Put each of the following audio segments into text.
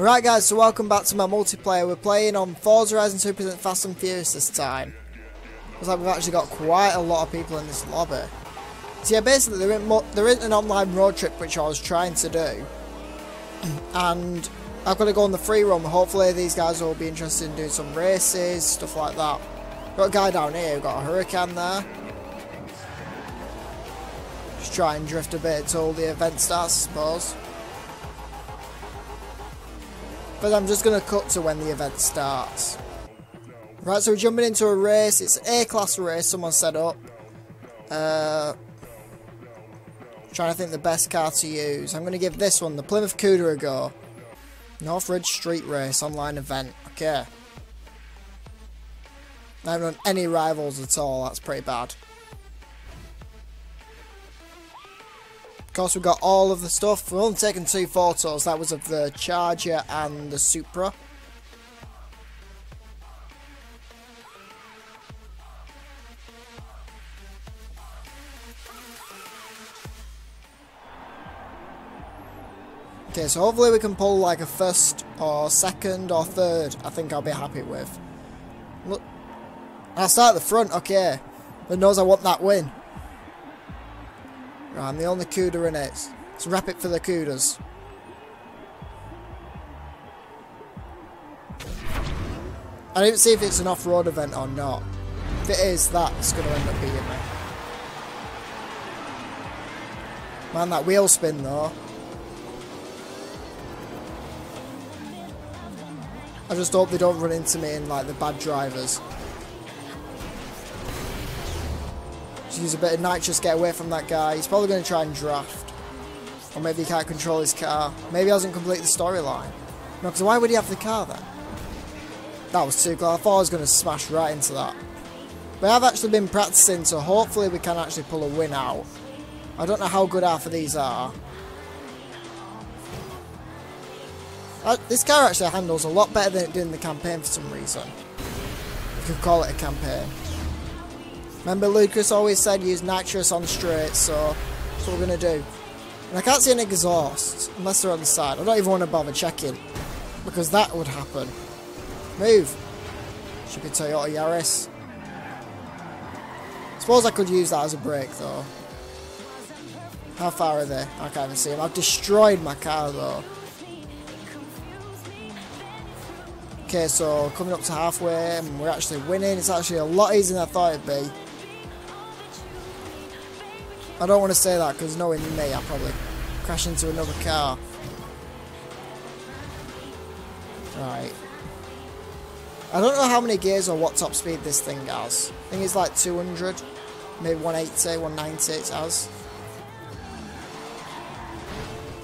Alright guys, so welcome back to my multiplayer. We're playing on Forza Horizon 2 Present Fast and Furious this time. Looks like we've actually got quite a lot of people in this lobby. So yeah, basically there isn't, there isn't an online road trip which I was trying to do. and I've got to go on the free run. Hopefully these guys will be interested in doing some races, stuff like that. Got a guy down here, we've got a hurricane there. Just try and drift a bit until the event starts, I suppose. But I'm just going to cut to when the event starts. Right, so we're jumping into a race. It's A-class race someone set up. Uh, trying to think the best car to use. I'm going to give this one, the Plymouth Cuda, a go. Northridge Street Race online event. Okay. I haven't run any rivals at all. That's pretty bad. Of course, we've got all of the stuff. We've only taken two photos. That was of the Charger and the Supra. Okay, so hopefully we can pull like a first or second or third. I think I'll be happy with. Look, I'll start at the front, okay. But knows I want that win. Right, I'm the only CUDA in it. Let's wrap it for the CUDAs. I didn't see if it's an off-road event or not. If it is, that's going to end up being me. Man, that wheel spin though. I just hope they don't run into me in like the bad drivers. Just use a bit of nitrous, get away from that guy. He's probably going to try and draft. Or maybe he can't control his car. Maybe he hasn't completed the storyline. No, because why would he have the car then? That was too close. I thought I was going to smash right into that. But I've actually been practicing, so hopefully we can actually pull a win out. I don't know how good half of these are. Uh, this car actually handles a lot better than it did in the campaign for some reason. You could call it a campaign. Remember Lucas always said use nitrous on straight, so that's what we're going to do. And I can't see any exhausts, unless they're on the side. I don't even want to bother checking, because that would happen. Move! Should be Toyota Yaris. Suppose I could use that as a brake, though. How far are they? I can't even see them. I've destroyed my car, though. Okay, so coming up to halfway, and we're actually winning. It's actually a lot easier than I thought it'd be. I don't want to say that because knowing me, I'll probably crash into another car. Right. I don't know how many gears or what top speed this thing has. I think it's like 200, maybe 180, 190 it has.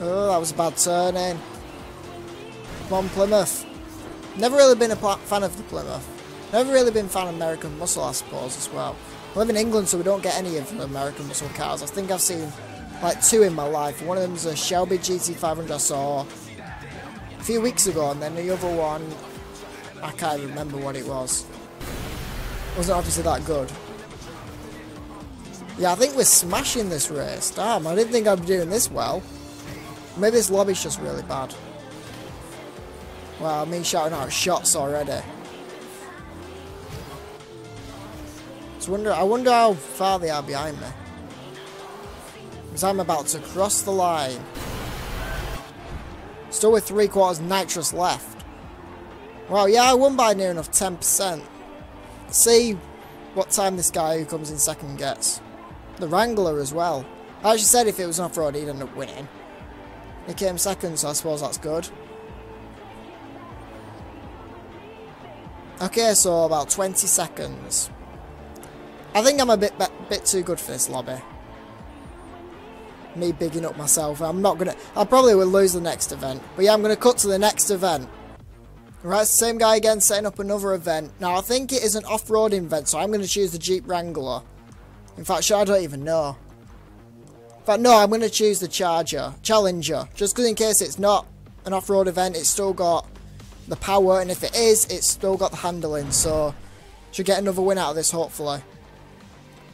Oh, that was a bad turning. Come on, Plymouth. Never really been a fan of the Plymouth. Never really been a fan of American Muscle, I suppose, as well. I live in England, so we don't get any of the American muscle cars. I think I've seen like two in my life. One of them's a Shelby GT500 I saw a few weeks ago, and then the other one, I can't remember what it was. Wasn't obviously that good. Yeah, I think we're smashing this race. Damn, I didn't think I'd be doing this well. Maybe this lobby's just really bad. Wow, me shouting out shots already. Wonder, I wonder how far they are behind me. Because I'm about to cross the line. Still with three quarters nitrous left. Wow, yeah, I won by near enough 10%. See what time this guy who comes in second gets. The Wrangler as well. I actually said if it was off-road, he'd end up winning. He came second, so I suppose that's good. Okay, so about 20 seconds. I think I'm a bit bit too good for this lobby. Me bigging up myself. I'm not going to... I probably will lose the next event. But yeah, I'm going to cut to the next event. Right, same guy again setting up another event. Now, I think it is an off-roading event, so I'm going to choose the Jeep Wrangler. In fact, sure, I don't even know. In fact, no, I'm going to choose the Charger. Challenger. Just because in case it's not an off-road event, it's still got the power. And if it is, it's still got the handling. So, should get another win out of this, hopefully.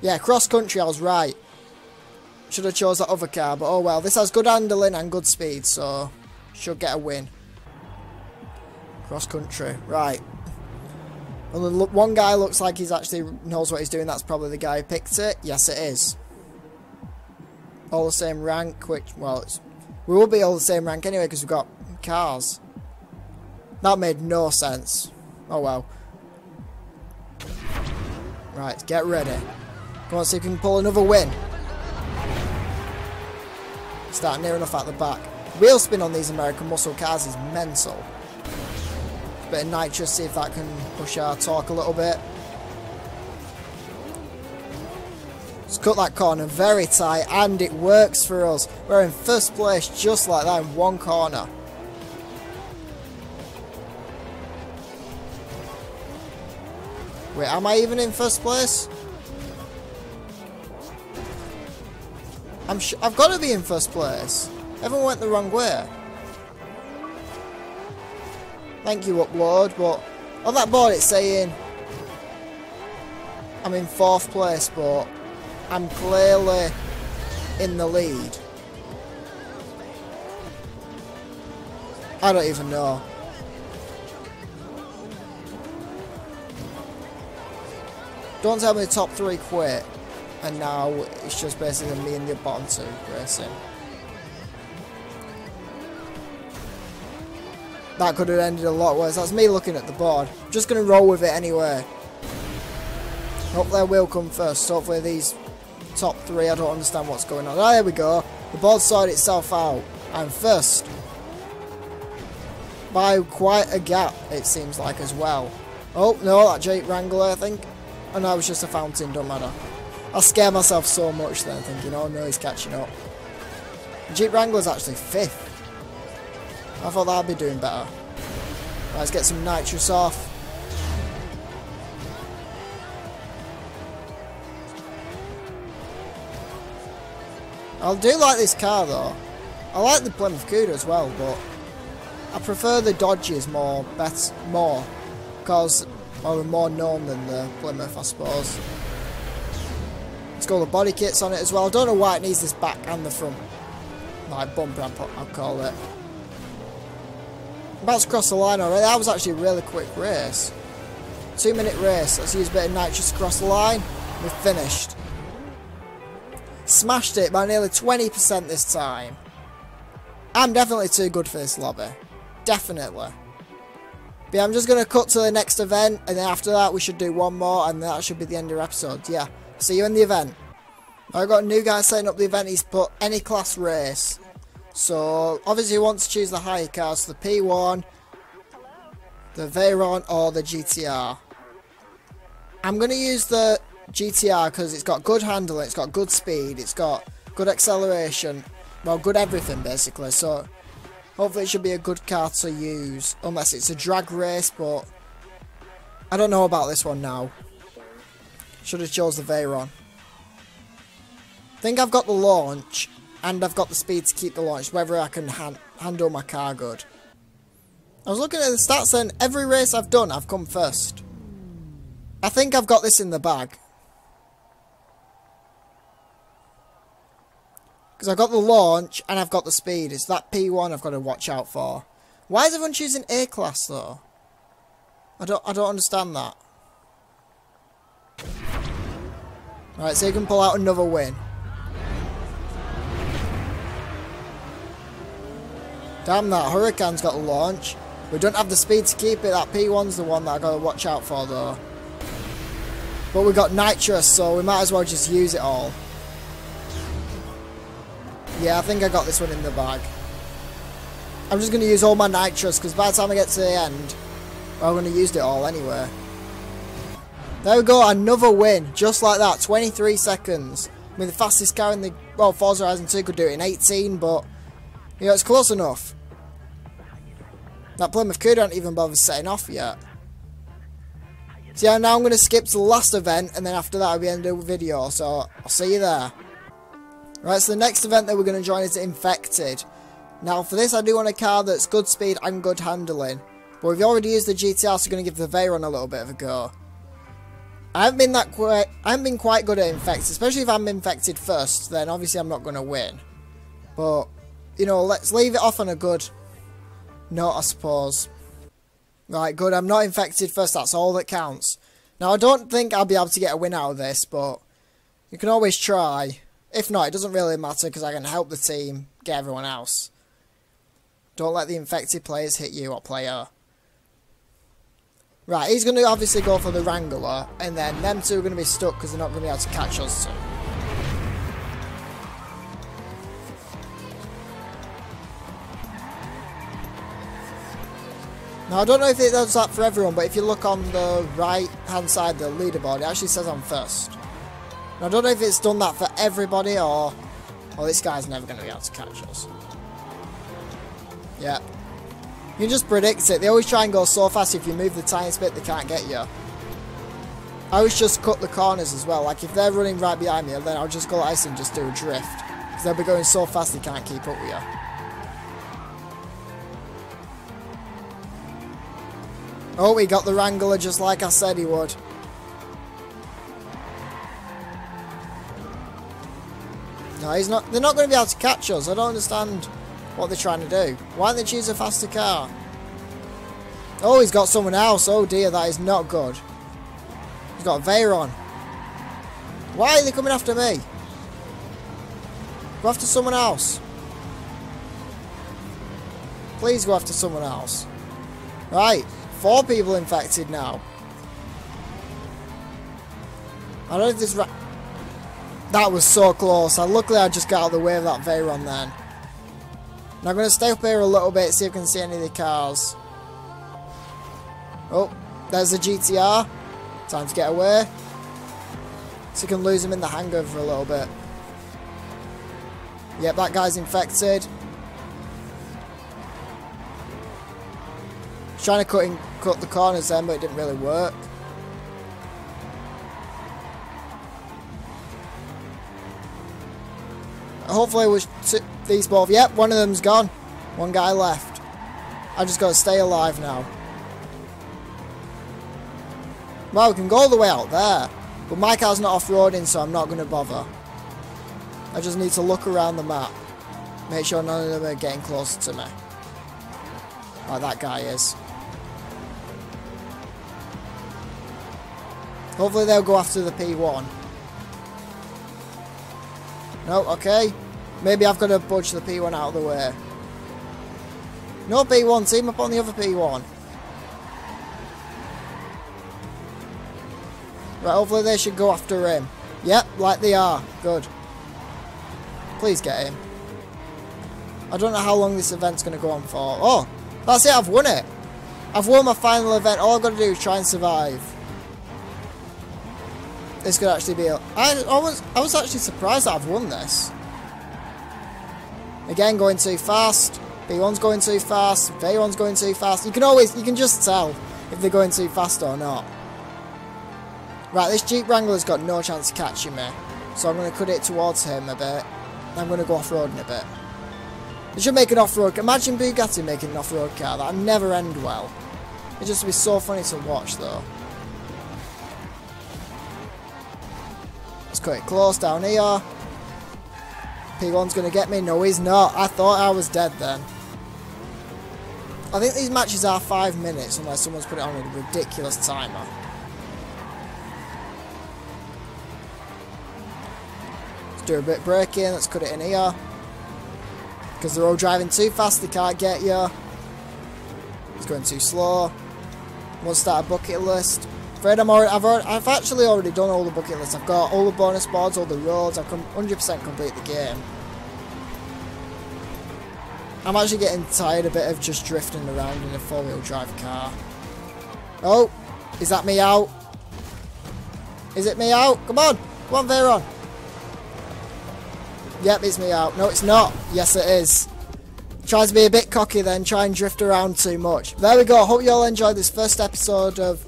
Yeah, cross country, I was right. Should have chose that other car, but oh well. This has good handling and good speed, so should get a win. Cross country. Right. Well, one guy looks like he's actually knows what he's doing. That's probably the guy who picked it. Yes, it is. All the same rank, which, well, it's we will be all the same rank anyway because we've got cars. That made no sense. Oh well. Right, get ready. Come on, see if we can pull another win. Start near enough at the back. Wheel spin on these American muscle cars is mental. Bit of nitrous, see if that can push our torque a little bit. Let's cut that corner very tight, and it works for us. We're in first place just like that in one corner. Wait, am I even in first place? I'm I've got to be in first place. Everyone went the wrong way. Thank you, upload, but on that board it's saying I'm in fourth place, but I'm clearly in the lead. I don't even know. Don't tell me the top three quit, and now it's just basically me and the bottom two racing. That could have ended a lot worse. That's me looking at the board. Just going to roll with it anyway. Hope I will come first. Hopefully these top three, I don't understand what's going on. Oh, there we go. The board sorted itself out. I'm first. By quite a gap, it seems like, as well. Oh, no, that Jeep Wrangler, I think. Oh, no, it was just a fountain, don't matter. I scared myself so much then, thinking, oh no, he's catching up. Jeep Wrangler's actually fifth. I thought that'd be doing better. Right, let's get some nitrous off. I do like this car though. I like the Plymouth Cuda as well, but I prefer the Dodges more, better, more, because well, they're more known than the Plymouth, I suppose. It's got the body kits on it as well. I don't know why it needs this back and the front, like bumper, I'll call it. About to cross the line already. That was actually a really quick race. Two minute race. Let's use a bit of nitrous across the line. We're finished. Smashed it by nearly 20% this time. I'm definitely too good for this lobby. Definitely. But yeah, I'm just going to cut to the next event. And then after that we should do one more. And that should be the end of the episode. Yeah. See you in the event. I've got a new guy setting up the event. He's put any class race. So, obviously you want to choose the higher cars, the P1, the Veyron, or the GTR. I'm going to use the GTR because it's got good handling, it's got good speed, it's got good acceleration, well, good everything basically, so hopefully it should be a good car to use, unless it's a drag race, but I don't know about this one now. Should have chose the Veyron. Think I've got the launch, and I've got the speed to keep the launch, whether I can han handle my car good. I was looking at the stats and every race I've done, I've come first. I think I've got this in the bag. Because I've got the launch and I've got the speed. It's that P1 I've got to watch out for. Why is everyone choosing A-class though? I don't, I don't understand that. Alright, so you can pull out another win. Damn, that Hurricane's got a launch. We don't have the speed to keep it. That P1's the one that i got to watch out for, though. But we got nitrous, so we might as well just use it all. Yeah, I think I got this one in the bag. I'm just going to use all my nitrous, because by the time I get to the end, I'm going to use it all anyway. There we go, another win. Just like that, 23 seconds. I mean, the fastest car in the... Well, Forza Horizon 2 could do it in 18, but yeah, it's close enough. That Plymouth Cuda don't even bother setting off yet. So yeah, now I'm going to skip to the last event, and then after that I'll be ending the video, so I'll see you there. Right, so the next event that we're going to join is Infected. Now for this I do want a car that's good speed and good handling. But we've already used the GTR, so we're going to give the Veyron a little bit of a go. I haven't been that quite, I haven't been quite good at Infected, especially if I'm Infected first, then obviously I'm not going to win. But you know, let's leave it off on a good note, I suppose. Right, good. I'm not infected first. That's all that counts. Now, I don't think I'll be able to get a win out of this, but you can always try. If not, it doesn't really matter because I can help the team get everyone else. Don't let the infected players hit you or player. Right, he's going to obviously go for the Wrangler, and then them two are going to be stuck because they're not going to be able to catch us two. Now, I don't know if it does that for everyone, but if you look on the right-hand side the leaderboard, it actually says I'm first. Now, I don't know if it's done that for everybody, or... Well, this guy's never going to be able to catch us. Yeah, you just predict it. They always try and go so fast if you move the tiniest bit they can't get you. I always just cut the corners as well. Like if they're running right behind me, then I'll just go ice and just do a drift. Because they'll be going so fast they can't keep up with you. Oh, he got the Wrangler just like I said he would. No, he's not. They're not going to be able to catch us. I don't understand what they're trying to do. Why don't they choose a faster car? Oh, he's got someone else. Oh dear, that is not good. He's got a Veyron. Why are they coming after me? Go after someone else. Please go after someone else. Right, four people infected now. I don't know if this... That was so close. I, luckily I just got out of the way of that Veyron then. Now I'm going to stay up here a little bit, see if I can see any of the cars. Oh, there's the GTR. Time to get away. So you can lose him in the hangar for a little bit. Yep, that guy's infected. Trying to cut, in, cut the corners then, but it didn't really work. Hopefully we these both. Yep, one of them's gone. One guy left. I just got to stay alive now. Well, we can go all the way out there. But my car's not off-roading, so I'm not to bother. I just need to look around the map. Make sure none of them are getting closer to me. Like that guy is. Hopefully they'll go after the P1. No, okay. Maybe I've got to budge the P1 out of the way. No P1, team up on the other P1. Right, hopefully they should go after him. Yep, like they are. Good. Please get him. I don't know how long this event's going to go on for. Oh, that's it, I've won it. I've won my final event. All I've got to do is try and survive. This could actually be... A, I, I, was, I was actually surprised that I've won this. Again, going too fast. P1's going too fast. P1's going too fast. You can always, you can just tell if they're going too fast or not. Right, this Jeep Wrangler's got no chance of catching me. So I'm going to cut it towards him a bit. I'm going to go off-roading a bit. They should make an off-road... Imagine Bugatti making an off-road car. That would never end well. It'd just be so funny to watch, though. Let's cut it close down here. P1's going to get me. No, he's not. I thought I was dead then. I think these matches are five minutes unless someone's put it on a ridiculous timer. Let's do a bit of braking. Let's cut it in here. Because they're all driving too fast, they can't get you. It's going too slow. We'll start a bucket list. I'm already, I've, already, I've actually already done all the bucket lists. I've got all the bonus boards, all the roads. I've 100% complete the game. I'm actually getting tired a bit of just drifting around in a four-wheel drive car. Oh, is that me out? Is it me out? Come on, come on, Veyron. Yep, it's me out. No, it's not. Yes, it is. Try to be a bit cocky then, try and drift around too much. There we go. Hope you all enjoyed this first episode of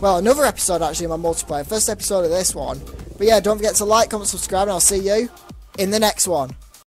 well, another episode actually in my multiplayer. First episode of this one. But yeah, don't forget to like, comment, subscribe, and I'll see you in the next one.